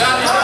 That is